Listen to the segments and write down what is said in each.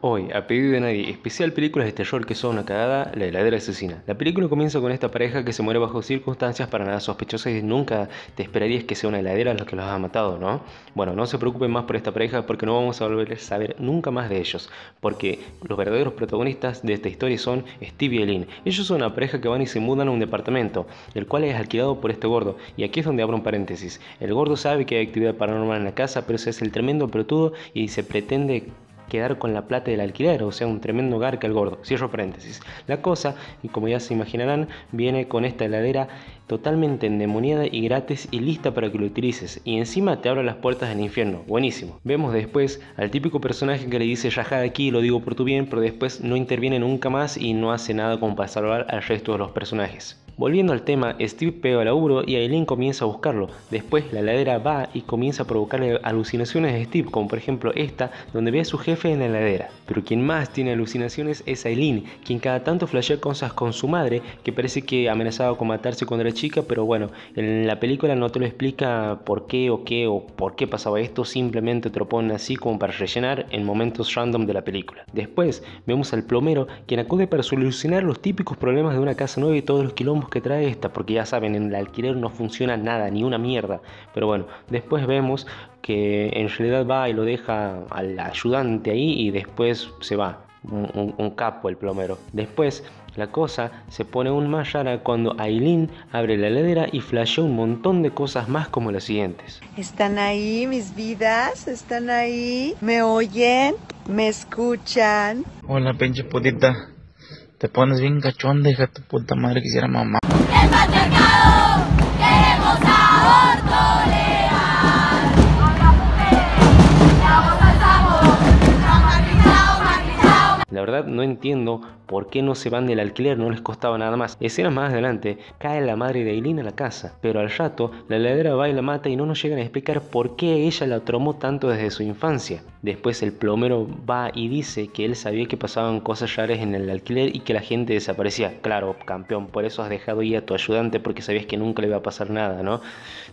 Hoy, a pedido de nadie, especial películas de terror que son una cagada, La heladera asesina. La película comienza con esta pareja que se muere bajo circunstancias para nada sospechosas y nunca te esperarías que sea una heladera la que los ha matado, ¿no? Bueno, no se preocupen más por esta pareja porque no vamos a volver a saber nunca más de ellos, porque los verdaderos protagonistas de esta historia son Steve y Eileen. Ellos son una pareja que van y se mudan a un departamento, el cual es alquilado por este gordo, y aquí es donde abro un paréntesis. El gordo sabe que hay actividad paranormal en la casa, pero se hace el tremendo pelotudo y se pretende quedar con la plata del alquiler, o sea, un tremendo garca el gordo. Cierro paréntesis. La cosa, y como ya se imaginarán, viene con esta heladera totalmente endemoniada y gratis y lista para que lo utilices. Y encima te abre las puertas del infierno. Buenísimo. Vemos después al típico personaje que le dice de aquí, lo digo por tu bien, pero después no interviene nunca más y no hace nada como para salvar al resto de los personajes. Volviendo al tema, Steve pega al laburo y Aileen comienza a buscarlo. Después la heladera va y comienza a provocarle alucinaciones a Steve, como por ejemplo esta, donde ve a su jefe en la heladera. Pero quien más tiene alucinaciones es Aileen, quien cada tanto flashea cosas con su madre, que parece que amenazaba con matarse cuando era chica, pero bueno, en la película no te lo explica por qué o qué o por qué pasaba esto, simplemente te lo así como para rellenar en momentos random de la película. Después vemos al plomero, quien acude para solucionar los típicos problemas de una casa nueva y todos los quilombos que trae esta, porque ya saben, en el alquiler no funciona nada, ni una mierda. Pero bueno, después vemos que en realidad va y lo deja al ayudante ahí y después se va. Un, capo el plomero. Después la cosa se pone aún más rara cuando Aileen abre la heladera y flashea un montón de cosas más como las siguientes. ¿Están ahí mis vidas? ¿Están ahí? ¿Me oyen? ¿Me escuchan? Hola pinche putita. Te pones bien cachonda, hija tu puta madre quisiera mamá. El patriarcado, queremos aborto La verdad no entiendo por qué no se van del alquiler, no les costaba nada más. Escenas más adelante, cae la madre de Eileen a la casa, pero al rato la heladera va y la mata y no nos llegan a explicar por qué ella la tromó tanto desde su infancia. Después el plomero va y dice que él sabía que pasaban cosas raras en el alquiler y que la gente desaparecía. Claro, campeón, por eso has dejado ir a tu ayudante porque sabías que nunca le iba a pasar nada, ¿no?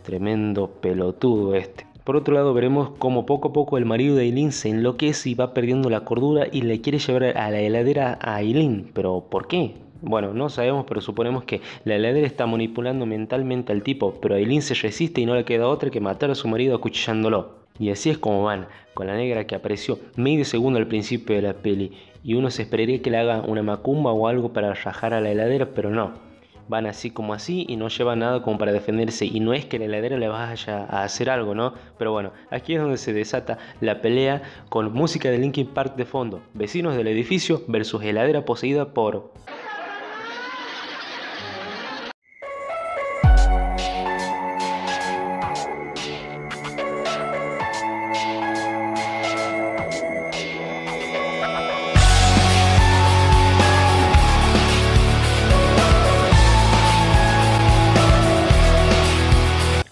Tremendo pelotudo este. Por otro lado, veremos cómo poco a poco el marido de Aileen se enloquece y va perdiendo la cordura y le quiere llevar a la heladera a Aileen. ¿Pero por qué? Bueno, no sabemos, pero suponemos que la heladera está manipulando mentalmente al tipo, pero Aileen se resiste y no le queda otra que matar a su marido acuchillándolo. Y así es como van, con la negra que apareció medio segundo al principio de la peli, y uno se esperaría que le haga una macumba o algo para rajar a la heladera, pero no van así como así y no llevan nada como para defenderse. Y no es que la heladera le vaya a hacer algo, ¿no? Pero bueno, aquí es donde se desata la pelea con música de Linkin Park de fondo. Vecinos del edificio versus heladera poseída por...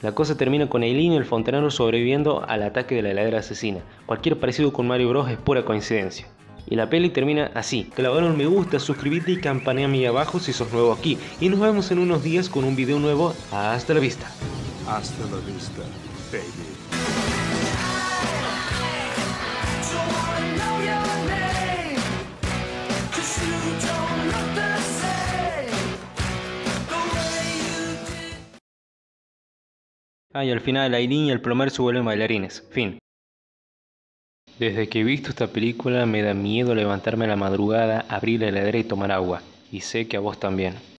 La cosa termina con Eileen y el fontanero sobreviviendo al ataque de la heladera asesina. Cualquier parecido con Mario Bros es pura coincidencia. Y la peli termina así. Clavar un me gusta, suscríbete y campanea mí abajo si sos nuevo aquí. Y nos vemos en unos días con un video nuevo. Hasta la vista. Hasta la vista, baby. Ah, y al final Aileen y el plomero se vuelven bailarines. Fin. Desde que he visto esta película me da miedo levantarme a la madrugada, abrir la heladera y tomar agua. Y sé que a vos también.